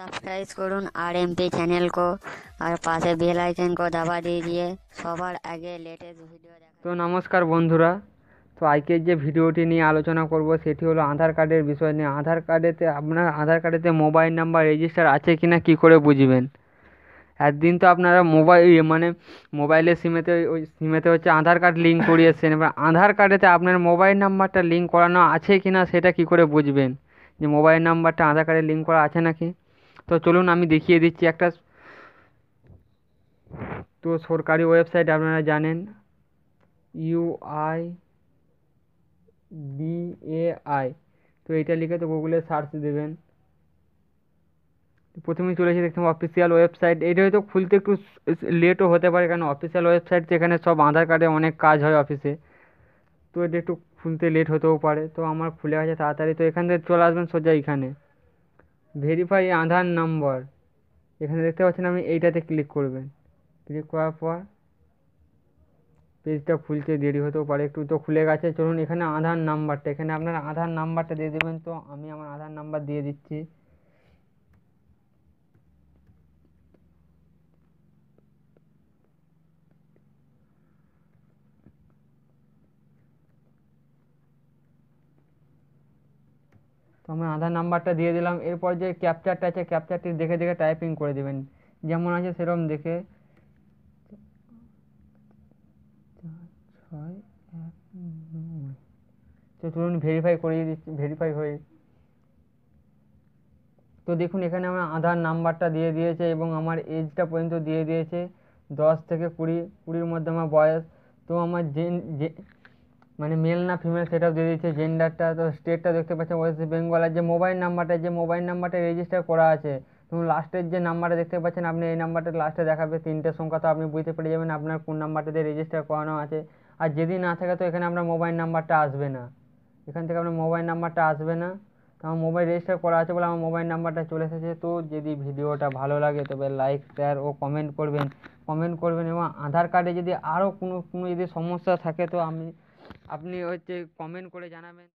Subscribe করুন আর MP channel কো আর পাশে bell icon কো দাবা দিয়ে দিয়ে সবার আগে লেটেস্ট ভিডিও দেখা তো নমস্কার বন্ধুরা। তো আজকের যে ভিডিওটি নিয়ে আলোচনা করব, সেটি হলো আধার কার্ডের বিষয় নিয়ে। আধার কার্ডেতে আপনার, আধার কার্ডেতে মোবাইল নাম্বার রেজিস্টার আছে কি না কী করে বুঝবেন? একদিন তো আপনারা মোবাইল ইয়ে মানে মোবাইলের সিমেতে ওই সিমেতে হচ্ছে আধার কার্ড লিঙ্ক করিয়েছেন এবার আধার কার্ডেতে আপনার মোবাইল নাম্বারটা লিঙ্ক করানো আছে কি না সেটা কী করে বুঝবেন? যে মোবাইল নাম্বারটা আধার কার্ডে লিঙ্ক করা আছে নাকি? তো চলুন আমি দেখিয়ে দিচ্ছি একটা তো সরকারি ওয়েবসাইট আপনারা জানেন ইউআই বিএআই তো এটা লিখে তো গুগলে সার্চ দেবেন। প্রথমেই চলে এসে দেখতে অফিসিয়াল ওয়েবসাইট এটা হয়তো খুলতে একটু লেটও হতে পারে, কারণ অফিসিয়াল ওয়েবসাইট যেখানে সব আধার কার্ডে অনেক কাজ হয় অফিসে তো এটা একটু খুলতে লেট হতেও পারে। তো আমার খুলে গেছে তাড়াতাড়ি। তো এখান থেকে চলে আসবেন সোজা এইখানে। ভেরিফাই আধার নাম্বার এখানে দেখতে পাচ্ছেন আমি এইটাতে ক্লিক করবেন। ক্লিক করার পর পেজটা খুলতে দেরি হতেও পারে, একটু তো খুলে গেছে। চলুন এখানে আধার নাম্বারটা এখানে আপনার আধার নাম্বারটা দিয়ে দেবেন। তো আমি আমার আধার নাম্বার দিয়ে দিচ্ছি। আমি আধার নাম্বারটা দিয়ে দিলাম, এরপর যে ক্যাপচারটা আছে ক্যাপচারটি দেখে দেখে টাইপিং করে দেবেন। যেমন আছে সেরকম দেখে। ছয় তো চলুন ভেরিফাই করিয়ে দিচ্ছি ভেরিফাই হয়ে তো দেখুন এখানে আমার আধার নাম্বারটা দিয়ে দিয়েছে এবং আমার এজটা পর্যন্ত দিয়ে দিয়েছে। দশ থেকে কুড়ি, কুড়ির মধ্যে আমার বয়স। তো আমার যে মানে মেল না ফিমেল সেটাও দিয়ে দিয়েছে জেন্ডারটা তো স্টেটটা দেখতে পাচ্ছেন ওয়েস্ট বেঙ্গল আর যে মোবাইল নাম্বারটা যে মোবাইল নাম্বারটা রেজিস্টার করা আছে, এবং লাস্টের যে নাম্বারটা দেখতে পাচ্ছেন, আপনি এই নাম্বারটা লাস্টে দেখাবে তিনটে সংখ্যা তো আপনি বুঝতে পেরে যাবেন আপনার কোন নাম্বারটাতে রেজিস্টার করানো আছে। আর যদি না থাকে, তো এখানে আপনার মোবাইল নাম্বারটা আসবে না। এখান থেকে আপনার মোবাইল নাম্বারটা আসবে না। তো আমার মোবাইল রেজিস্টার করা আছে বলে আমার মোবাইল নাম্বারটা চলে এসেছে। তো যদি ভিডিওটা ভালো লাগে, তবে লাইক শেয়ার ও কমেন্ট করবেন। কমেন্ট করবেন এবং আধার কার্ডে যদি আরও কোনো কোনো যদি সমস্যা থাকে, তো আমি আপনি হচ্ছে কমেন্ট করে জানাবেন।